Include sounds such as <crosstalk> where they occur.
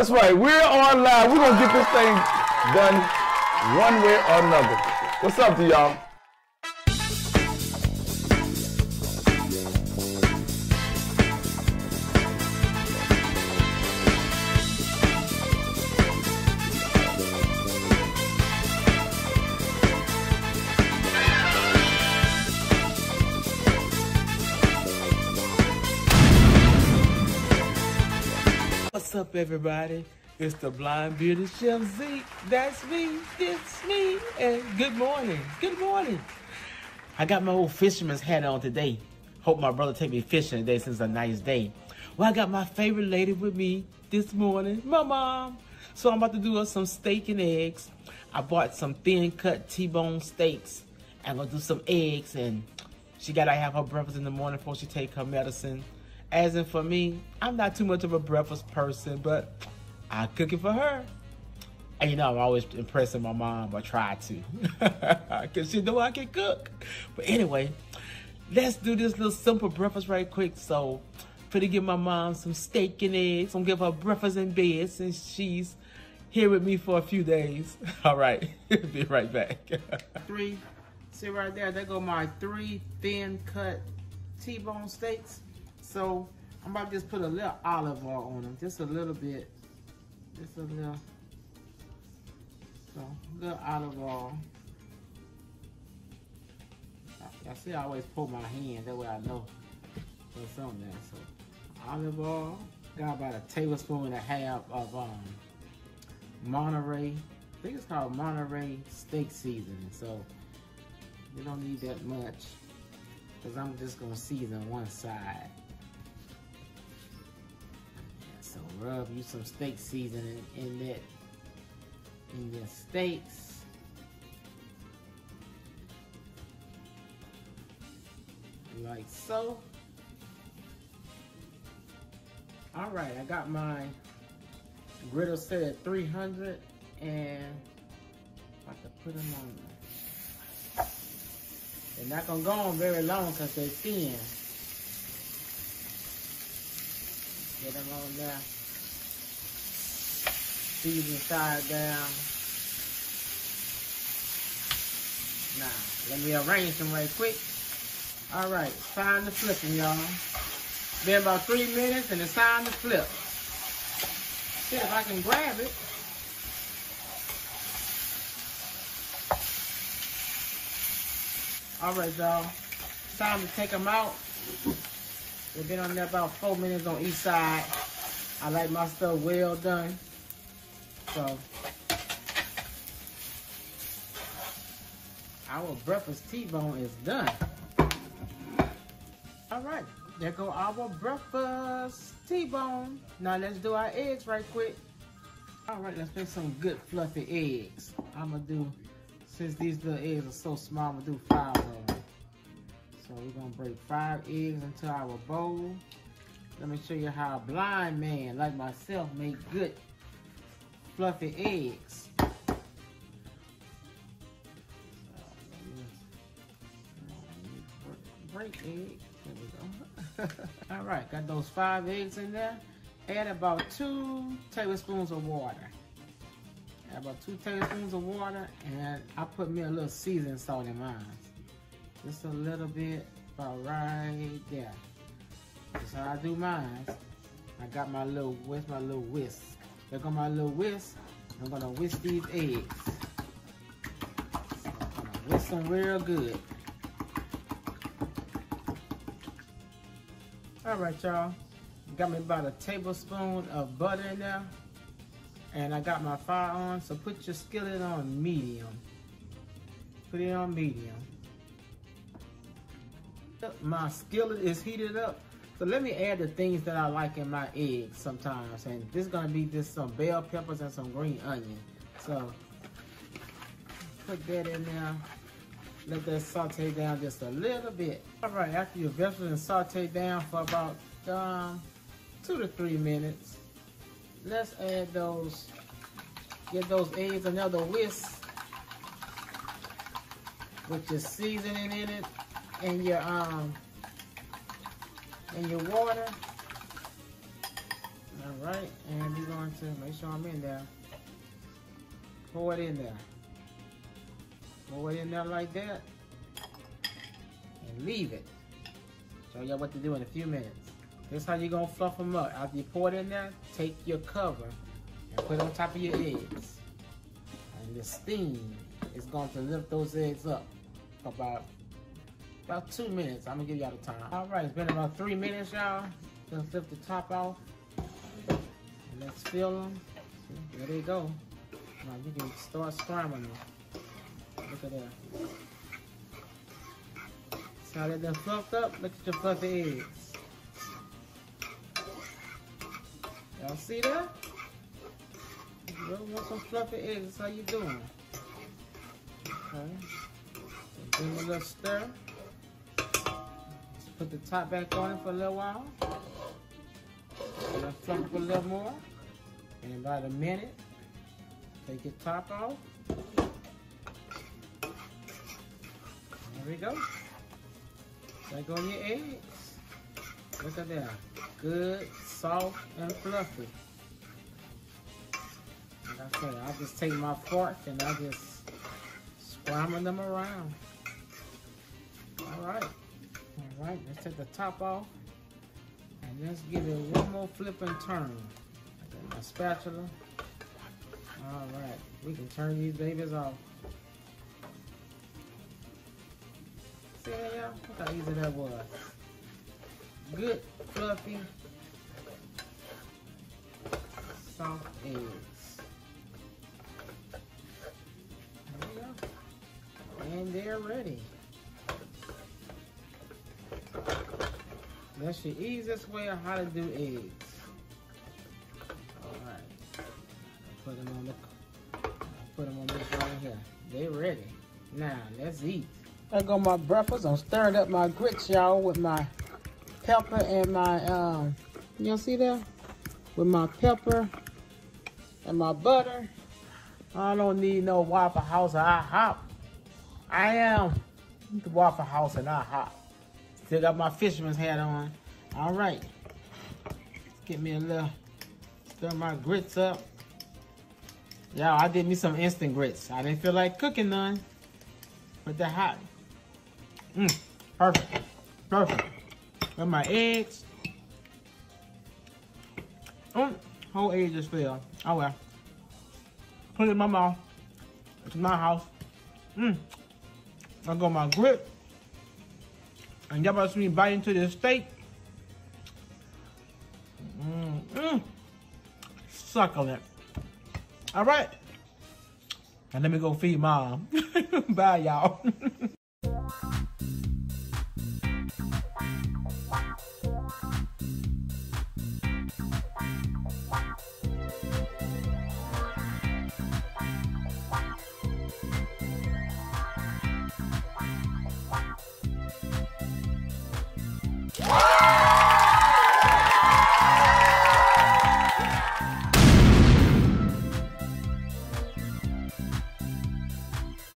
That's right. We're on live. We're gonna get this thing done one way or another. What's up to y'all? Up, everybody? It's the blind bearded chef Z. That's me. It's me. And good morning. Good morning. I got my old fisherman's hat on today. Hope my brother take me fishing today since it's a nice day. Well, I got my favorite lady with me this morning, my mom. So I'm about to do us some steak and eggs. I bought some thin cut T-bone steaks. I'm gonna do some eggs and she gotta have her breakfast in the morning before she take her medicine. As in for me, I'm not too much of a breakfast person, but I cook it for her. And you know, I'm always impressing my mom, or try to, <laughs> because she know I can cook. But anyway, let's do this little simple breakfast right quick. So, for to give my mom some steak and eggs, I'm gonna give her breakfast in bed since she's here with me for a few days. <laughs> All right, <laughs> be right back. three, see right there, there go my three thin cut T-bone steaks. So I'm about to just put a little olive oil on them, just a little bit, just a little, so a little olive oil. I see I always pull my hand, that way I know what's on there. So olive oil, got about a tablespoon and a half of um, Monterey, I think it's called Monterey steak seasoning. So you don't need that much because I'm just gonna season one side. So rub you some steak seasoning in that in your steaks. Like so. All right, I got my griddle set at 300 and about to put them on. They're not gonna go on very long because they're thin. Get them on there. Season side down. Now, let me arrange them right quick. All right, time to flip them, y'all. Been about three minutes and it's time to flip. See if I can grab it. All right, y'all. Time to take them out. They've been on there about four minutes on each side. I like my stuff well done. So, our breakfast T-bone is done. All right, there go our breakfast T-bone. Now let's do our eggs right quick. All right, let's make some good fluffy eggs. I'm gonna do, since these little eggs are so small, I'm gonna do five of them. So we're gonna break five eggs into our bowl. Let me show you how a blind man like myself make good fluffy eggs. Break. There we go. <laughs> All right, got those five eggs in there. Add about two tablespoons of water. Add about two tablespoons of water, and I put me a little seasoning salt in mine. Just a little bit, about right there. That's how I do mine. I got my little, where's my little whisk? There go my little whisk. I'm gonna whisk these eggs. I'm gonna whisk them real good. All right, y'all. Got me about a tablespoon of butter in there. And I got my fire on, so put your skillet on medium. Put it on medium. My skillet is heated up. So let me add the things that I like in my eggs sometimes. And this is gonna be just some bell peppers and some green onion. So put that in there. Let that saute down just a little bit. All right, after your vegetables saute down for about um, two to three minutes, let's add those, get those eggs another whisk with your seasoning in it and your um and your water. All right, and we're going to make sure I'm in there. Pour it in there. Pour it in there like that. And leave it. Show y'all what to do in a few minutes. This how you're gonna fluff them up. After you pour it in there, take your cover and put it on top of your eggs. And the steam is going to lift those eggs up about about two minutes. I'm gonna give y'all the time. All right, it's been about three minutes, y'all. Let's lift the top off. And let's fill them. There they go. Now you can start scrambling them. Look at that. See how they're fluffed up? Look at your fluffy eggs. Y'all see that? You want some fluffy eggs, how you doing. Okay. So give them a little stir. Put the top back on it for a little while. Let's fluff up a little more. And about a minute, take your top off. There we go. Back on your eggs. Look at that. Good, soft, and fluffy. Like I said, I just take my fork and I just scramble them around. All right. Right, let's take the top off. And let's give it one more flip and turn. I got my spatula. All right, we can turn these babies off. See that, y'all? Look how easy that was. Good, fluffy, soft eggs. There we go. And they're ready. That's the easiest way of how to do eggs. Alright. Put them on the put them on this right here. They ready. Now let's eat. I got my breakfast. I'm stirring up my grits, y'all, with my pepper and my um y'all see that? With my pepper and my butter. I don't need no Waffle House or IHOP. I am the Waffle House and IHOP. Still got my fisherman's hat on. All right. Get me a little, stir my grits up. Yeah, I did me some instant grits. I didn't feel like cooking none. But they're hot. Mmm, perfect. Perfect. With my eggs. Oh, whole egg just fell. Oh well. Put it in my mouth. It's my house. Mmm. I got my grip. And y'all about to me bite into this steak. Mmm. Mmm. Succulent. All right. And let me go feed mom. <laughs> Bye, y'all. <laughs>